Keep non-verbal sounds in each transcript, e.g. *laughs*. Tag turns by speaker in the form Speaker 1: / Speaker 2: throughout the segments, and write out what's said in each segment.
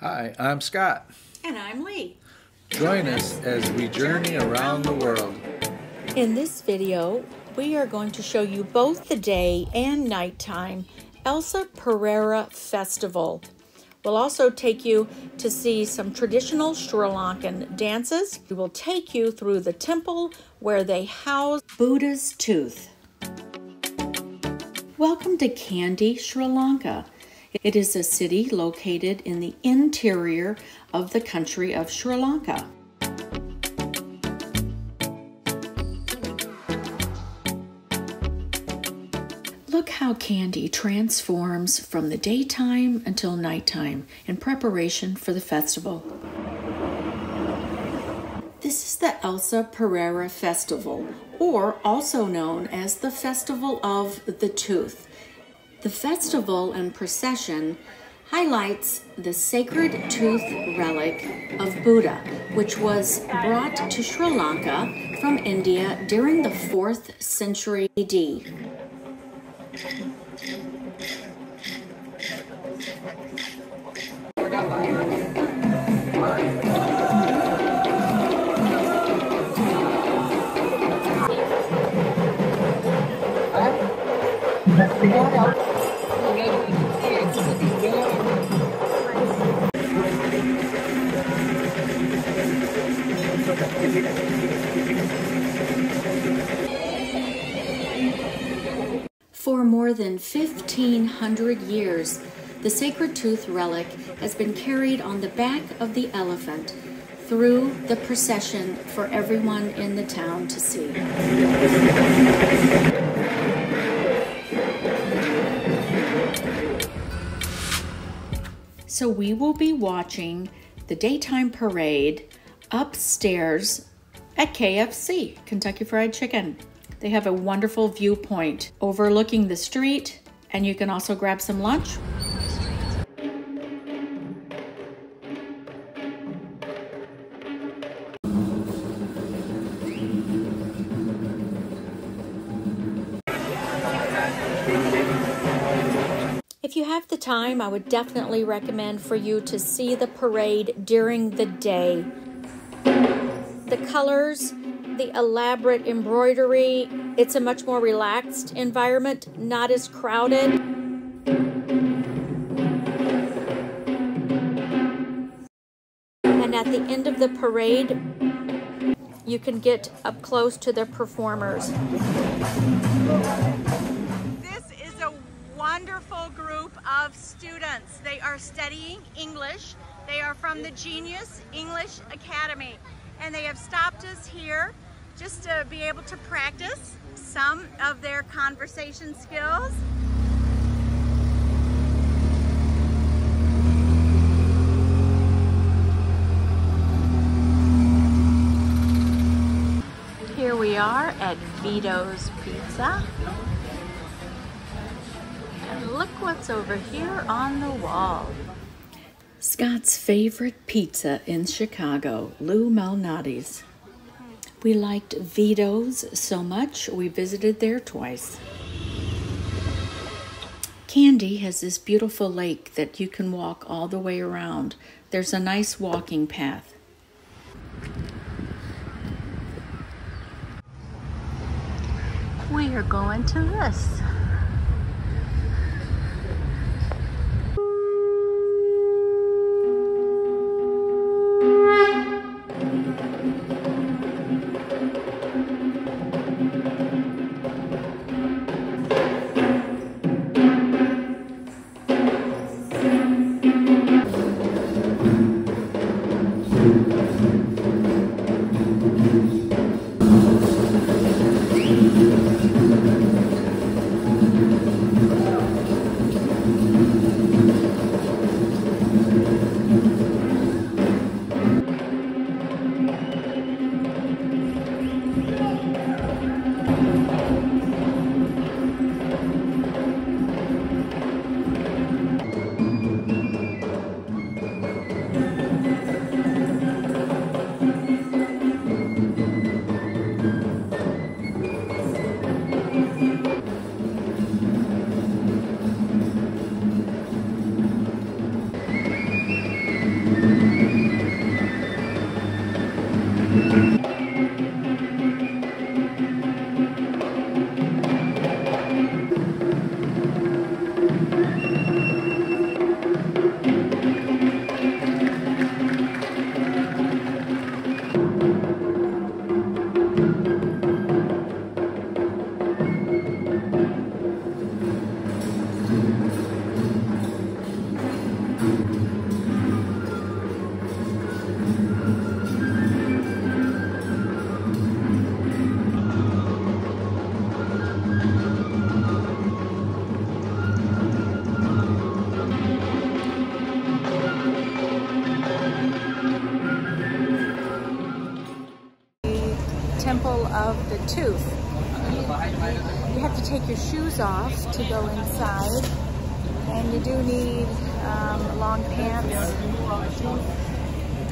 Speaker 1: Hi, I'm Scott.
Speaker 2: And I'm Lee.
Speaker 1: Join us as we journey around the world.
Speaker 2: In this video, we are going to show you both the day and nighttime Esala Perahera Festival. We'll also take you to see some traditional Sri Lankan dances. We will take you through the temple where they house Buddha's tooth. Welcome to Kandy, Sri Lanka. It is a city located in the interior of the country of Sri Lanka. Look how Kandy transforms from the daytime until nighttime in preparation for the festival. This is the Esala Perahera Festival, or also known as the Festival of the Tooth. The festival and procession highlights the sacred tooth relic of Buddha, which was brought to Sri Lanka from India during the 4th century AD. Than 1500 years, the sacred tooth relic has been carried on the back of the elephant through the procession for everyone in the town to see. So we will be watching the daytime parade upstairs at KFC, Kentucky Fried Chicken. They have a wonderful viewpoint overlooking the street, and you can also grab some lunch. If you have the time, I would definitely recommend for you to see the parade during the day. The colors, the elaborate embroidery, it's a much more relaxed environment, not as crowded. And at the end of the parade, you can get up close to the performers.
Speaker 3: This is a wonderful group of students. They are studying English. They are from the Genius English Academy and they have stopped us here just to be able to practice some of their conversation skills.
Speaker 2: Here we are at Vito's Pizza. And look what's over here on the wall. Scott's favorite pizza in Chicago, Lou Malnati's. We liked Vito's so much, we visited there twice. Kandy has this beautiful lake that you can walk all the way around. There's a nice walking path. We are going to this.
Speaker 3: Of the Tooth. You have to take your shoes off to go inside. And you do need um, long pants.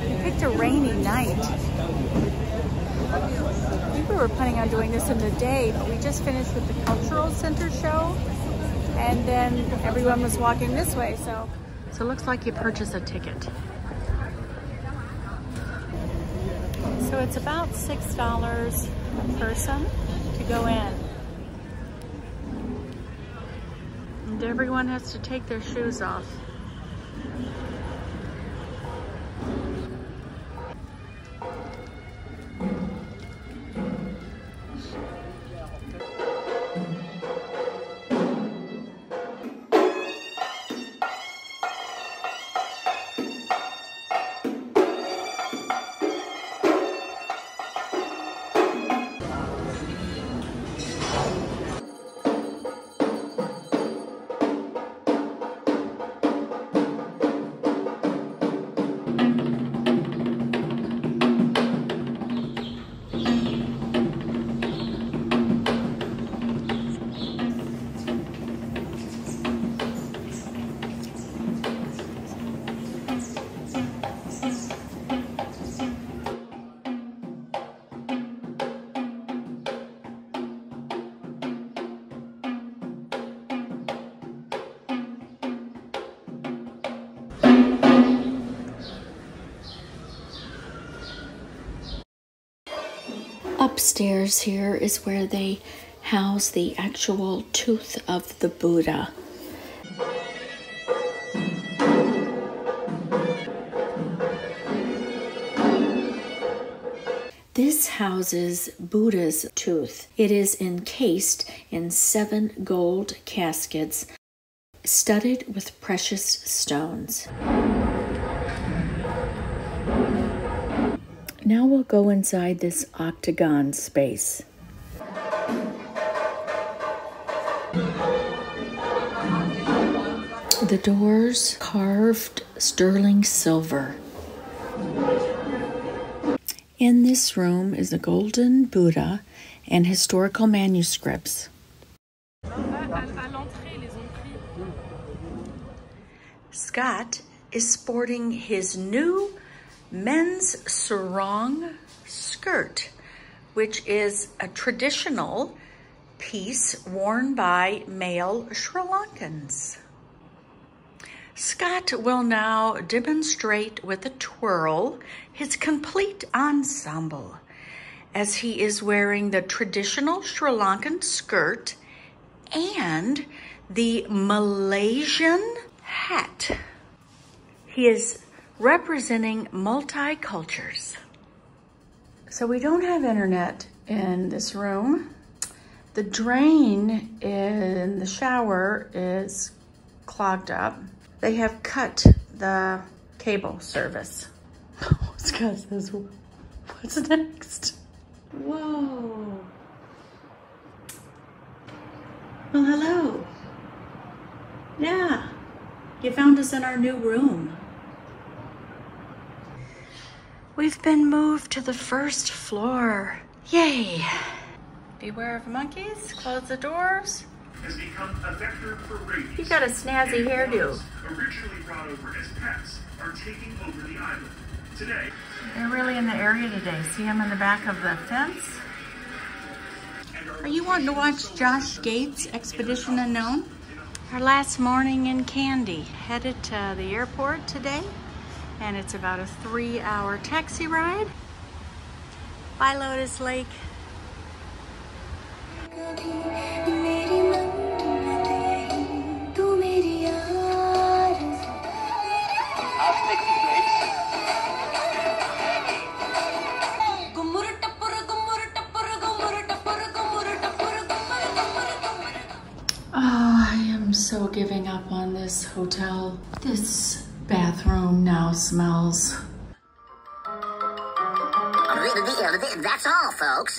Speaker 3: We picked a rainy night. We were planning on doing this in the day, but we just finished with the Cultural Center show. And then everyone was walking this way, so. So it looks like you purchase a ticket. So it's about $6 a person to go in. And everyone has to take their shoes off.
Speaker 2: Upstairs here is where they house the actual tooth of the Buddha. This houses Buddha's tooth. It is encased in seven gold caskets studded with precious stones. Now we'll go inside this octagon space. The doors carved sterling silver. In this room is a golden Buddha and historical manuscripts. Scott is sporting his new men's sarong skirt, which is a traditional piece worn by male Sri Lankans. Scott will now demonstrate with a twirl his complete ensemble as he is wearing the traditional Sri Lankan skirt and the Malaysian hat. He is representing multicultures. So we don't have internet in this room. The drain in the shower is clogged up. They have cut the cable service. *laughs* What's next? Whoa. Well, hello. Yeah, you found us in our new room. We've been moved to the first floor. Yay. Beware of monkeys, close the doors.
Speaker 4: Has become a vector for rabies.
Speaker 2: You got a snazzy hairdo.
Speaker 4: Originally brought over as pets, are taking over the island. Today,
Speaker 3: They're really in the area today. See them in the back of the fence? Are you wanting to watch Josh Gates' Expedition Unknown? Our last morning in Kandy. Headed to the airport today and it's about a three hour taxi ride by Lotus Lake.
Speaker 2: Oh, I am so giving up on this hotel. This bathroom now smells.
Speaker 5: That's all, folks.